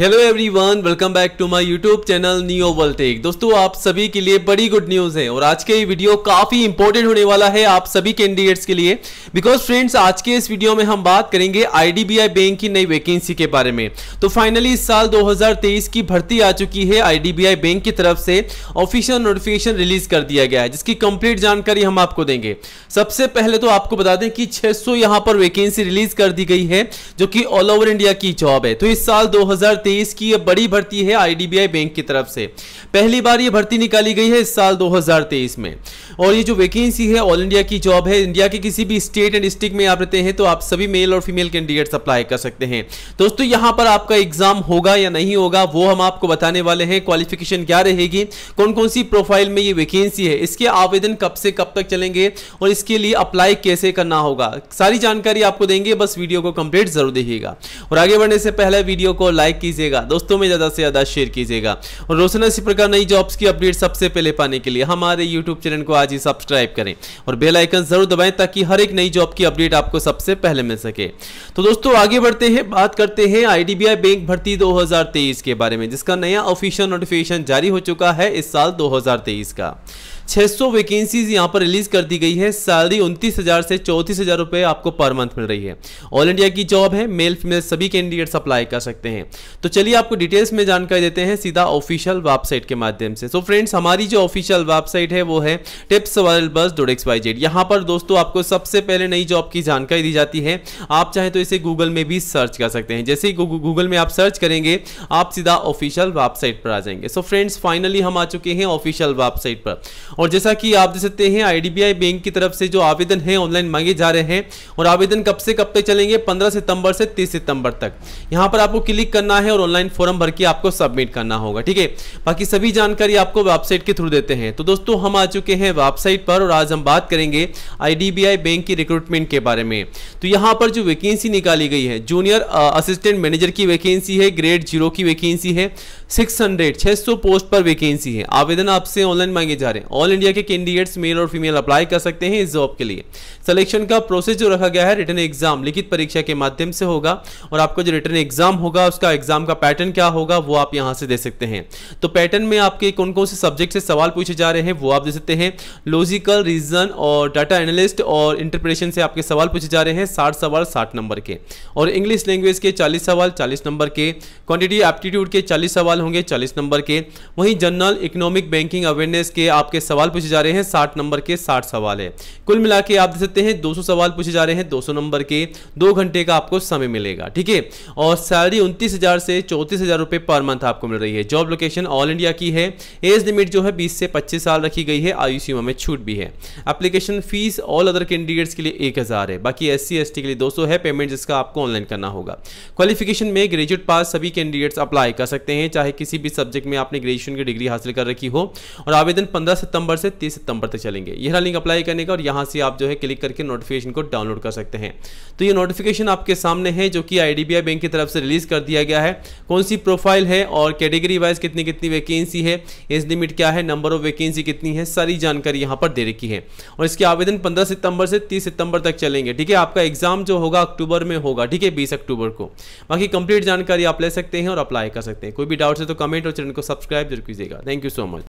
Hello everyone welcome back to my YouTube channel neo voltech दोस्तों, आप सभी के लिए बड़ी गुड न्यूज़ है और आज के ये वीडियो काफ़ी इंपॉर्टेंट होने वाला है आप सभी कैंडिडेट्स के लिए। बिकॉज़ फ्रेंड्स आज के इस वीडियो में हम बात करेंगे आईडीबीआई बैंक की नई वैकेंसी के बारे में। तो फाइनली इस साल 2023 की भर्ती आ चुकी है आईडीबीआई बैंक की तरफ़ से। ऑफिशियल नोटिफिकेशन रिलीज़ कर दिया गया है, जिसकी कंप्लीट जानकारी हम आपको देंगे। सबसे पहले तो आपको बता दें कि 600 यहाँ पर वैकेंसी रिलीज़ कर दी गई है, जो कि ऑल ओवर इंडिया की जॉब है। तो इस साल 2023 की यह बड़ी भर्ती है आईडीबीआई बैंक की तरफ़ से। पहली बार यह भर्ती निकाली गई है इस साल 2023 में। और ये जो वैकेंसी है ऑल इंडिया की जॉब है इंडिया के किसी भी स्टेट एंड डिस्ट्रिक्ट में आप रहते हैं तो आप सभी मेल और फीमेल कैंडिडेट्स अप्लाई कर सकते हैं। दोस्तों, यहाँ पर आपका एग्ज़ाम होगा या नहीं होगा, वो हम आपको बताने वाले हैं क्वालिफिकेशन क्या रहेगी कौन कौन सी प्रोफ़ाइल में ये वैकेंसी है, इसके आवेदन कब से कब तक चलेंगे, और इसके लिए अप्लाई कैसे करना होगा, सारी जानकारी आपको देंगे, बस वीडियो को कंप्लीट ज़रूर देखिएगा। और आगे बढ़ने से पहले वीडियो को लाइक कीजिएगा, दोस्तों में ज़्यादा से ज़्यादा शेयर कीजिएगा। और रोशन इसी प्रकार नई जॉब्स की अपडेट सबसे पहले पाने के लिए हमारे यूट्यूब चैनल को आज ही सब्सक्राइब करें और बेल आइकन ज़रूर दबाएँ ताकि हर एक नई जॉब की अपडेट आपको सबसे पहले मिल सके। तो दोस्तों, आगे बढ़ते हैं, बात करते हैं आईडीबीआई बैंक भर्ती 2023 के बारे में, जिसका नया ऑफिशियल नोटिफिकेशन जारी हो चुका है इस साल 2023 का। 600 वैकेंसीज यहाँ पर रिलीज़ कर दी गई है। सैलरी उनतीस हज़ार से चौंतीस हज़ार रुपए आपको पर मंथ मिल रही है। ऑल इंडिया की जॉब है मेल फीमेल सभी कैंडिडेट्स अप्लाई कर सकते हैं। तो चलिए आपको डिटेल्स में जानकारी देते हैं सीधा ऑफिशियल वेबसाइट के माध्यम से। सो so फ्रेंड्स हमारी जो ऑफिशियल वेबसाइट है, वो है टिप्स बस डोट एक्स वाई जेड यहाँ पर दोस्तों आपको सबसे पहले नई जॉब की जानकारी दी जाती है। आप चाहें तो इसे गूगल में भी सर्च कर सकते हैं। जैसे ही गूगल में आप सर्च करेंगे, आप सीधा ऑफिशियल वेबसाइट पर आ जाएँगे। सो फ्रेंड्स फाइनली हम आ चुके हैं ऑफिशियल वेबसाइट पर। और जैसा कि आप देख सकते हैं आईडीबीआई बैंक की तरफ़ से जो आवेदन है ऑनलाइन मांगे जा रहे हैं और आवेदन कब से कब तक चलेंगे? 15 सितंबर से 30 सितंबर तक। यहाँ पर आपको क्लिक करना है और ऑनलाइन फॉर्म भर के आपको सबमिट करना होगा, ठीक है? बाकी सभी जानकारी आपको वेबसाइट के थ्रू देते हैं। तो दोस्तों, हम आ चुके हैं वेबसाइट पर और आज हम बात करेंगे आईडीबीआई बैंक की रिक्रूटमेंट के बारे में। तो यहाँ पर जो वैकेंसी निकाली गई है जूनियर असिस्टेंट मैनेजर की वैकेंसी है ग्रेड ज़ीरो की वैकेंसी है सिक्स हंड्रेड पोस्ट पर वैकेंसी है। आवेदन आपसे ऑनलाइन मांगे जा रहे हैं। ऑल इंडिया के कैंडिडेट्स मेल और फीमेल अप्लाई कर सकते हैं इस जॉब के लिए। सिलेक्शन का प्रोसेस जो रखा गया है, रिटर्न एग्ज़ाम, लिखित परीक्षा के माध्यम से होगा और आपका जो रिटर्न एग्ज़ाम होगा, उसका एग्ज़ाम का पैटर्न क्या होगा, वो आप यहाँ से दे सकते हैं। तो पैटर्न में आपके कौन कौन से सब्जेक्ट से सवाल पूछे जा रहे हैं, वो आप दे सकते हैं। लॉजिकल, रीजन और डाटा एनालिस्ट और इंटरप्रिटेशन से आपके सवाल पूछे जा रहे हैं, साठ सवाल साठ नंबर के। और इंग्लिश लैंग्वेज के चालीस सवाल चालीस नंबर के। क्वांटिटी, एप्टीट्यूड के चालीस सवाल होंगे चालीस नंबर के। वहीं जनरल इकोनॉमिक बैंकिंग अवेयरनेस के आपके सवाल पूछे जा रहे हैं, साठ नंबर के साठ सवाल है। कुल मिला के आप दे सकते हैं 200 सवाल पूछे जा रहे हैं 200 नंबर के दो घंटे का आपको समय मिलेगा, ठीक है? और सैलरी उनतीस हज़ार से चौंतीस हज़ार पर मंथ आपको मिल रही है। जॉब लोकेशन ऑल इंडिया की है। एज लिमिट जो है, बीस से पच्चीस साल रखी गई है। आयु सीमा में छूट भी है। Application fees all other candidates के लिए एक है। बाकी एस सी के लिए दो है। पेमेंट जिसका आपको ऑनलाइन करना होगा। क्वालिफिकेशन में ग्रेजुएट पास सभी कैंडिडेट्स अप्लाई कर सकते हैं, चाहे किसी भी सब्जेक्ट में आपने ग्रेजुएशन की डिग्री हासिल कर रखी हो। और आवेदन पंद्रह सितंबर से तीस सितंबर तक चलेंगे। यह लिंक अप्लाई करने का और यहाँ से आप जो है क्लिक करके नोटिफिकेशन को डाउनलोड कर सकते हैं। तो ये नोटिफिकेशन आपके सामने है जो कि आईडीबीआई बैंक की तरफ़ से रिलीज़ कर दिया गया है। कौन सी प्रोफ़ाइल है और कैटेगरी वाइज कितनी कितनी वैकेंसी है एज लिमिट क्या है नंबर ऑफ़ वैकेंसी कितनी है, सारी जानकारी यहाँ पर दे रखी है। और इसके आवेदन पंद्रह सितंबर से तीस सितंबर तक चलेंगे, ठीक है? आपका एग्ज़ाम जो होगा अक्टूबर में होगा, ठीक है? बीस अक्टूबर को। बाकी कंप्लीट जानकारी आप ले सकते हैं और अप्लाई कर सकते हैं। कोई भी डाउट है तो कमेंट और चैनल को सब्सक्राइब ज़रूर कीजिएगा। Thank you so much